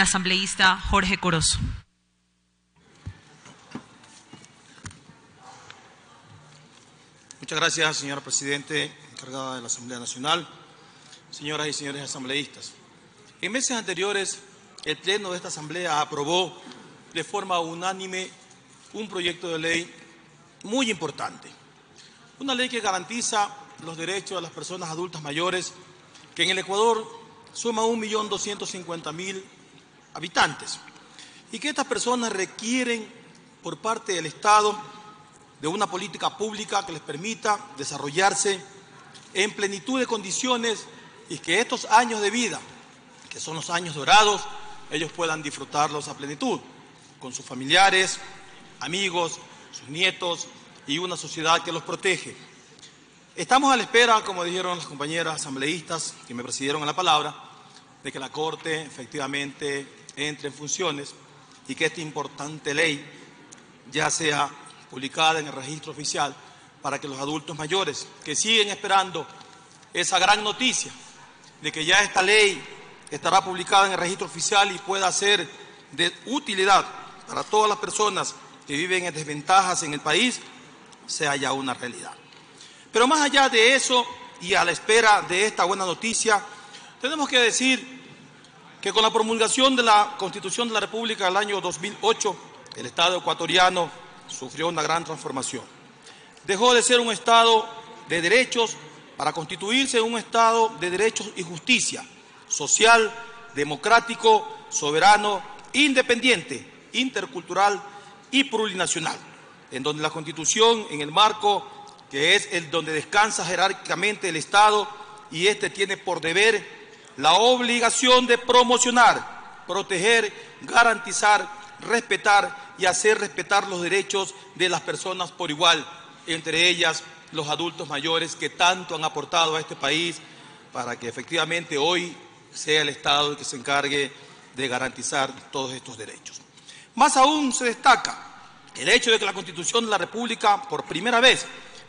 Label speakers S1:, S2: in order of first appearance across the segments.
S1: asambleísta Jorge Corozo.
S2: Muchas gracias, señora Presidente, encargada de la Asamblea Nacional, señoras y señores asambleístas. En meses anteriores, el Pleno de esta Asamblea aprobó de forma unánime un proyecto de ley muy importante. Una ley que garantiza los derechos de las personas adultas mayores, que en el Ecuador suma 1.250.000 habitantes, y que estas personas requieren por parte del Estado de una política pública que les permita desarrollarse en plenitud de condiciones y que estos años de vida, que son los años dorados, ellos puedan disfrutarlos a plenitud, con sus familiares, amigos, sus nietos y una sociedad que los protege. Estamos a la espera, como dijeron las compañeras asambleístas que me presidieron en la palabra, de que la Corte efectivamente entre en funciones y que esta importante ley ya sea publicada en el registro oficial para que los adultos mayores que siguen esperando esa gran noticia de que ya esta ley estará publicada en el registro oficial y pueda ser de utilidad para todas las personas que viven en desventajas en el país, sea ya una realidad. Pero más allá de eso y a la espera de esta buena noticia, tenemos que decir que con la promulgación de la Constitución de la República del año 2008, el Estado ecuatoriano sufrió una gran transformación. Dejó de ser un Estado de derechos para constituirse en un Estado de derechos y justicia, social, democrático, soberano, independiente, intercultural y plurinacional, en donde la Constitución, en el marco que es el donde descansa jerárquicamente el Estado y éste tiene por deber la obligación de promocionar, proteger, garantizar, respetar y hacer respetar los derechos de las personas por igual, entre ellas los adultos mayores que tanto han aportado a este país para que efectivamente hoy sea el Estado el que se encargue de garantizar todos estos derechos. Más aún se destaca el hecho de que la Constitución de la República, por primera vez,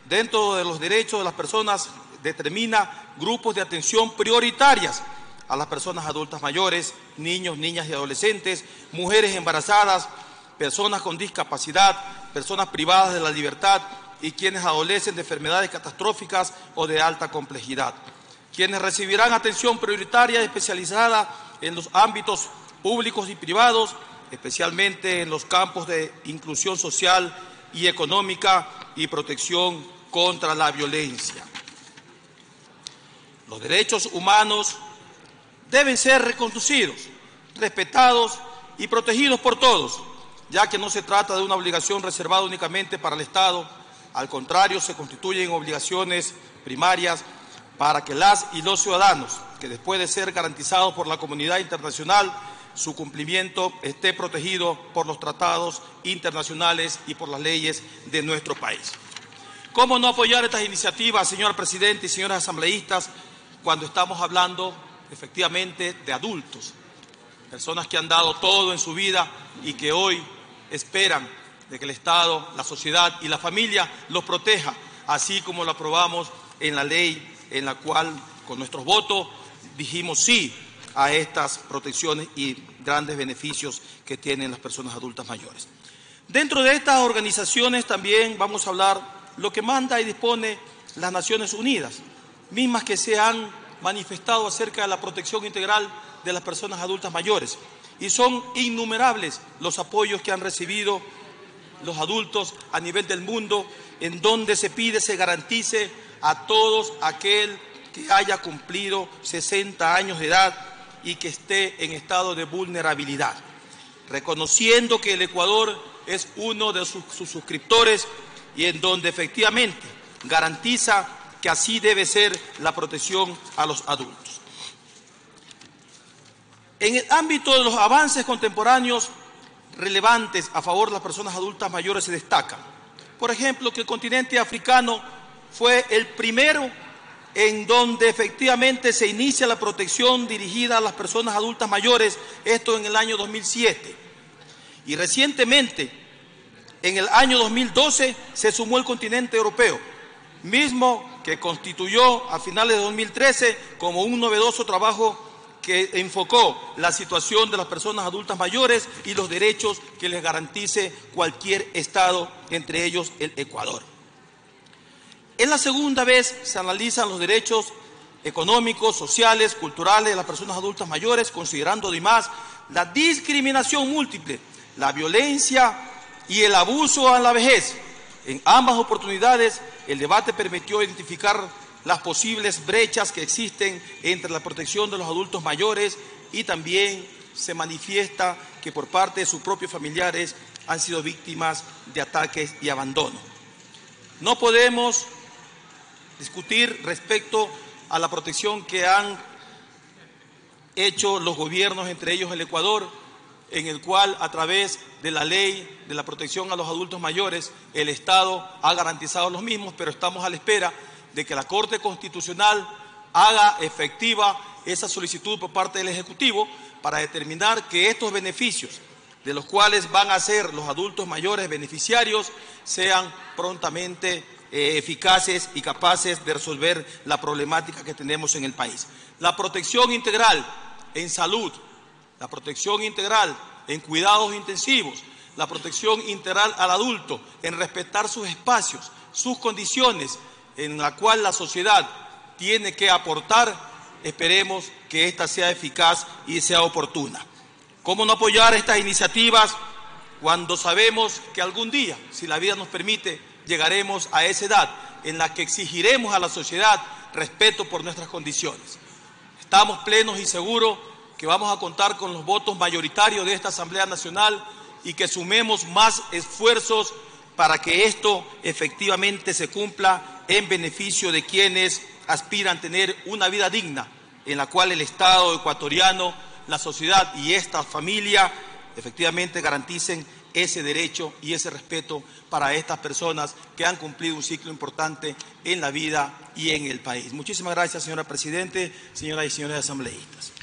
S2: dentro de los derechos de las personas, determina grupos de atención prioritarias a las personas adultas mayores, niños, niñas y adolescentes, mujeres embarazadas, personas con discapacidad, personas privadas de la libertad y quienes adolecen de enfermedades catastróficas o de alta complejidad, quienes recibirán atención prioritaria especializada en los ámbitos públicos y privados, especialmente en los campos de inclusión social y económica y protección contra la violencia. Los derechos humanos deben ser reconducidos, respetados y protegidos por todos, ya que no se trata de una obligación reservada únicamente para el Estado, al contrario, se constituyen obligaciones primarias para que las y los ciudadanos, que después de ser garantizados por la comunidad internacional, su cumplimiento esté protegido por los tratados internacionales y por las leyes de nuestro país. ¿Cómo no apoyar estas iniciativas, señor presidente y señores asambleístas, cuando estamos hablando efectivamente de adultos, personas que han dado todo en su vida y que hoy esperan de que el Estado, la sociedad y la familia los proteja, así como lo aprobamos en la ley en la cual con nuestros votos dijimos sí a estas protecciones y grandes beneficios que tienen las personas adultas mayores. Dentro de estas organizaciones también vamos a hablar lo que manda y dispone las Naciones Unidas, mismas que se han manifestado acerca de la protección integral de las personas adultas mayores. Y son innumerables los apoyos que han recibido los adultos a nivel del mundo, en donde se pide se garantice a todos aquel que haya cumplido 60 años de edad y que esté en estado de vulnerabilidad, reconociendo que el Ecuador es uno de sus, sus suscriptores y en donde efectivamente garantiza que así debe ser la protección a los adultos. En el ámbito de los avances contemporáneos relevantes a favor de las personas adultas mayores se destacan. Por ejemplo, que el continente africano fue el primero en donde efectivamente se inicia la protección dirigida a las personas adultas mayores, esto en el año 2007. Y recientemente, en el año 2012, se sumó el continente europeo, mismo que constituyó a finales de 2013 como un novedoso trabajo que enfocó la situación de las personas adultas mayores y los derechos que les garantice cualquier Estado, entre ellos el Ecuador. Es la segunda vez se analizan los derechos económicos, sociales, culturales de las personas adultas mayores, considerando además la discriminación múltiple, la violencia y el abuso a la vejez. En ambas oportunidades, el debate permitió identificar las posibles brechas que existen entre la protección de los adultos mayores y también se manifiesta que por parte de sus propios familiares han sido víctimas de ataques y abandono. No podemos discutir respecto a la protección que han hecho los gobiernos, entre ellos el Ecuador, en el cual a través de la ley de la protección a los adultos mayores, el Estado ha garantizado los mismos, pero estamos a la espera de que la Corte Constitucional haga efectiva esa solicitud por parte del Ejecutivo para determinar que estos beneficios de los cuales van a ser los adultos mayores beneficiarios sean prontamente eh, eficaces y capaces de resolver la problemática que tenemos en el país. La protección integral en salud, la protección integral en cuidados intensivos, la protección integral al adulto, en respetar sus espacios, sus condiciones, en la cual la sociedad tiene que aportar, esperemos que esta sea eficaz y sea oportuna. ¿Cómo no apoyar estas iniciativas cuando sabemos que algún día, si la vida nos permite, llegaremos a esa edad en la que exigiremos a la sociedad respeto por nuestras condiciones? Estamos plenos y seguros que vamos a contar con los votos mayoritarios de esta Asamblea Nacional y que sumemos más esfuerzos para que esto efectivamente se cumpla en beneficio de quienes aspiran a tener una vida digna, en la cual el Estado ecuatoriano, la sociedad y esta familia efectivamente garanticen ese derecho y ese respeto para estas personas que han cumplido un ciclo importante en la vida y en el país. Muchísimas gracias, señora Presidente, señoras y señores asambleístas.